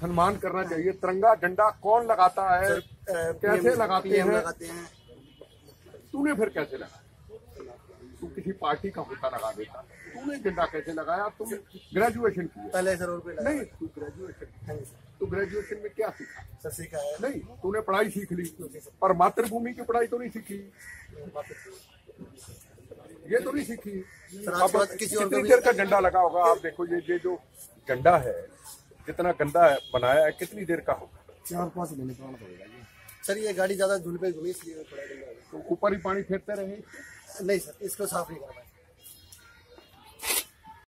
सम्मान करना चाहिए। तिरंगा झंडा कौन लगाता है? कैसे लगाते हैं? लगाते हैं। तूने फिर कैसे लगाया? तू किसी पार्टी का होता लगा देता। तूने झंडा कैसे लगाया? तुम ग्रेजुएशन किया पहले सर पे नहीं तू ग्रेजुएशन हाँ तू ग्रेजुएशन में क्या सीखा? सर सीखा है। नहीं तूने पढ़ाई सीख ली। पर मातृभूमि की पढ़ाई तो नहीं सीखी। ये तो नहीं सीखी। अब किसी और देर का झंडा लगा होगा? आप देखो ये ये जो झंडा है कितना गंदा है बनाया है कितनी देर का होगा? चार पाँच महीने पुराना पड़ेगा जी। सर ये गाड़ी ज़्यादा धूल पे घूमी इसलिए हो तो ऊपर ही पानी फेरते रहे? नहीं सर इसको साफ़ नहीं करना